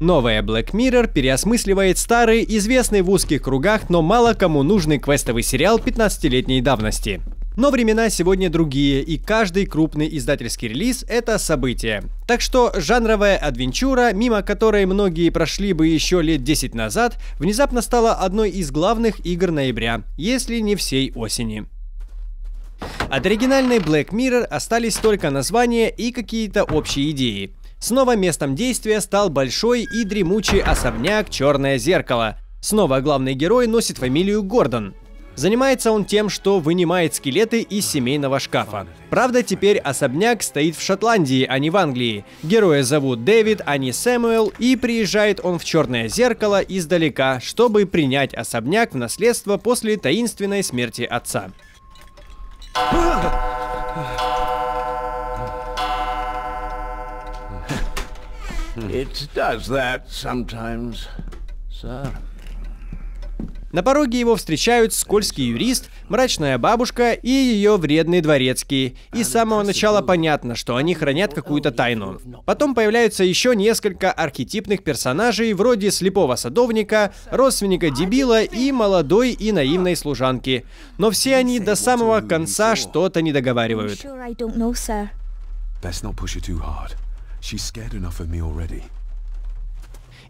Новая Black Mirror переосмысливает старый, известный в узких кругах, но мало кому нужный квестовый сериал 15-летней давности. Но времена сегодня другие, и каждый крупный издательский релиз — это событие. Так что жанровая адвенчура, мимо которой многие прошли бы еще лет 10 назад, внезапно стала одной из главных игр ноября, если не всей осени. От оригинальной Black Mirror остались только названия и какие-то общие идеи. Снова местом действия стал большой и дремучий особняк Черное Зеркало. Снова главный герой носит фамилию Гордон. Занимается он тем, что вынимает скелеты из семейного шкафа. Правда, теперь особняк стоит в Шотландии, а не в Англии. Героя зовут Дэвид, а не Сэмюэл, и приезжает он в Черное Зеркало издалека, чтобы принять особняк в наследство после таинственной смерти отца. It does that sometimes, sir. На пороге его встречают скользкий юрист, мрачная бабушка и ее вредный дворецкий. И с самого начала понятно, что они хранят какую-то тайну. Потом появляются еще несколько архетипных персонажей, вроде слепого садовника, родственника дебила и молодой и наивной служанки. Но все они до самого конца что-то не договаривают.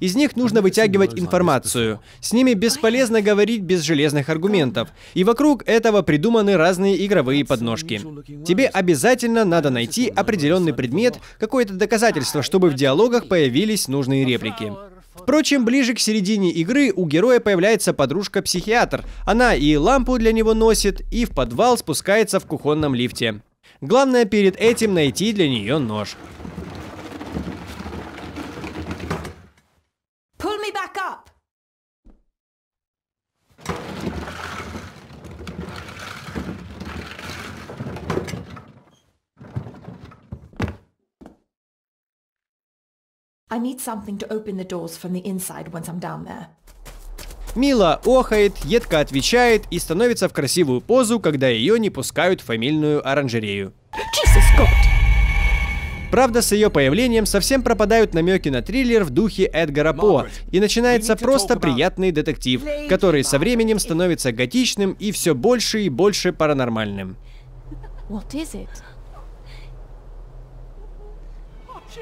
Из них нужно вытягивать информацию. С ними бесполезно говорить без железных аргументов. И вокруг этого придуманы разные игровые подножки. Тебе обязательно надо найти определенный предмет, какое-то доказательство, чтобы в диалогах появились нужные реплики. Впрочем, ближе к середине игры у героя появляется подружка-психиатр. Она и лампу для него носит, и в подвал спускается в кухонном лифте. Главное перед этим найти для нее нож. I need something to open the doors from the inside once I'm down there. Мила охает, едко отвечает и становится в красивую позу, когда ее не пускают в фамильную оранжерею. Правда, с ее появлением совсем пропадают намеки на триллер в духе Эдгара По, и начинается просто приятный детектив, который со временем становится готичным и все больше и больше паранормальным.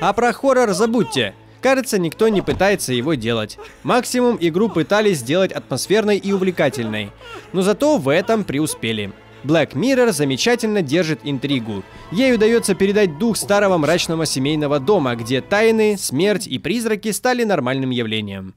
А про хоррор забудьте. Кажется, никто не пытается его делать. Максимум игру пытались сделать атмосферной и увлекательной. Но зато в этом преуспели. Black Mirror замечательно держит интригу. Ей удается передать дух старого мрачного семейного дома, где тайны, смерть и призраки стали нормальным явлением.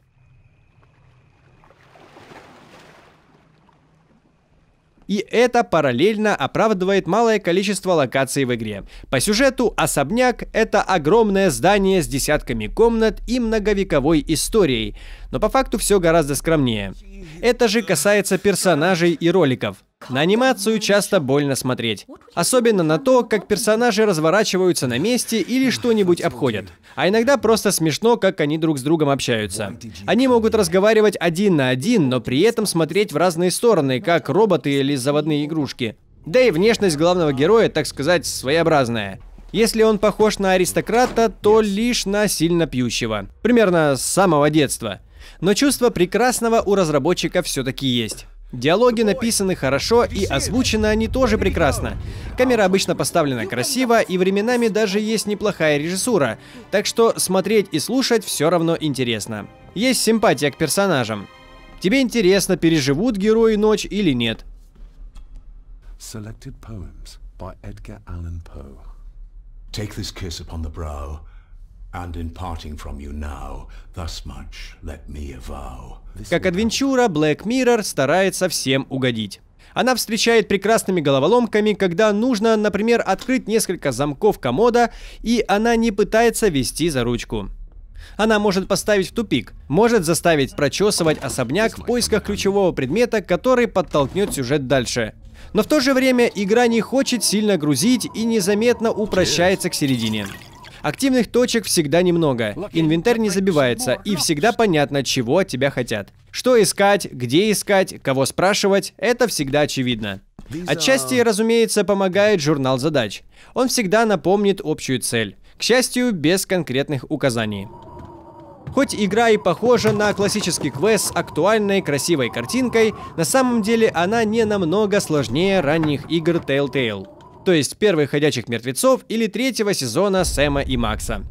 И это параллельно оправдывает малое количество локаций в игре. По сюжету особняк — это огромное здание с десятками комнат и многовековой историей. Но по факту все гораздо скромнее. Это же касается персонажей и роликов. На анимацию часто больно смотреть. Особенно на то, как персонажи разворачиваются на месте или что-нибудь обходят. А иногда просто смешно, как они друг с другом общаются. Они могут разговаривать один на один, но при этом смотреть в разные стороны, как роботы или заводные игрушки. Да и внешность главного героя, так сказать, своеобразная. Если он похож на аристократа, то лишь на сильно пьющего. Примерно с самого детства. Но чувство прекрасного у разработчика все-таки есть. Диалоги написаны хорошо и озвучены они тоже прекрасно. Камера обычно поставлена красиво и временами даже есть неплохая режиссура, так что смотреть и слушать все равно интересно. Есть симпатия к персонажам. Тебе интересно, переживут герои ночь или нет. Selected poems by Edgar Allan Poe. Take this kiss upon the brow. Как адвенчура, Black Mirror старается всем угодить. Она встречает прекрасными головоломками, когда нужно, например, открыть несколько замков комода, и она не пытается вести за ручку. Она может поставить в тупик, может заставить прочесывать особняк в поисках ключевого предмета, который подтолкнет сюжет дальше. Но в то же время игра не хочет сильно грузить и незаметно упрощается к середине. Активных точек всегда немного, инвентарь не забивается, и всегда понятно, чего от тебя хотят. Что искать, где искать, кого спрашивать, это всегда очевидно. Отчасти, разумеется, помогает журнал задач. Он всегда напомнит общую цель. К счастью, без конкретных указаний. Хоть игра и похожа на классический квест с актуальной красивой картинкой, на самом деле она не намного сложнее ранних игр Telltale. То есть первых ходячих мертвецов или третьего сезона Сэма и Макса.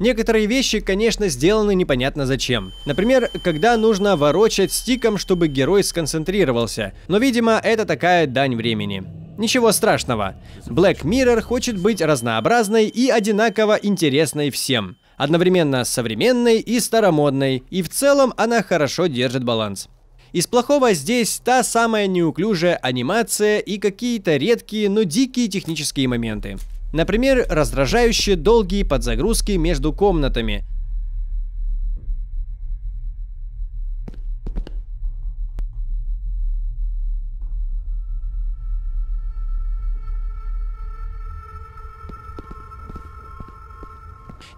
Некоторые вещи, конечно, сделаны непонятно зачем. Например, когда нужно ворочать стиком, чтобы герой сконцентрировался. Но, видимо, это такая дань времени. Ничего страшного. Black Mirror хочет быть разнообразной и одинаково интересной всем одновременно современной и старомодной, и в целом она хорошо держит баланс. Из плохого здесь та самая неуклюжая анимация и какие-то редкие, но дикие технические моменты. Например, раздражающие долгие подзагрузки между комнатами,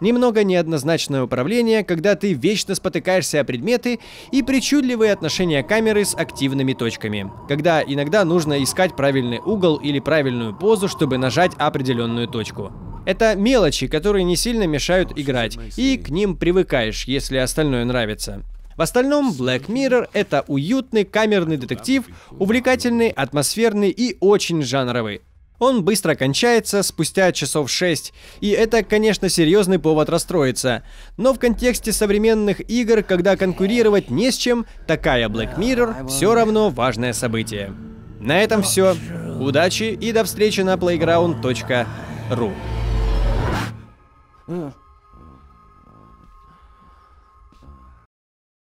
Немного неоднозначное управление, когда ты вечно спотыкаешься о предметы и причудливые отношения камеры с активными точками, когда иногда нужно искать правильный угол или правильную позу, чтобы нажать определенную точку. Это мелочи, которые не сильно мешают играть, и к ним привыкаешь, если остальное нравится. В остальном Black Mirror это уютный камерный детектив, увлекательный, атмосферный и очень жанровый. Он быстро кончается спустя часов 6, и это, конечно, серьезный повод расстроиться. Но в контексте современных игр, когда конкурировать не с чем, такая Black Mirror все равно важное событие. На этом все. Удачи и до встречи на playground.ru.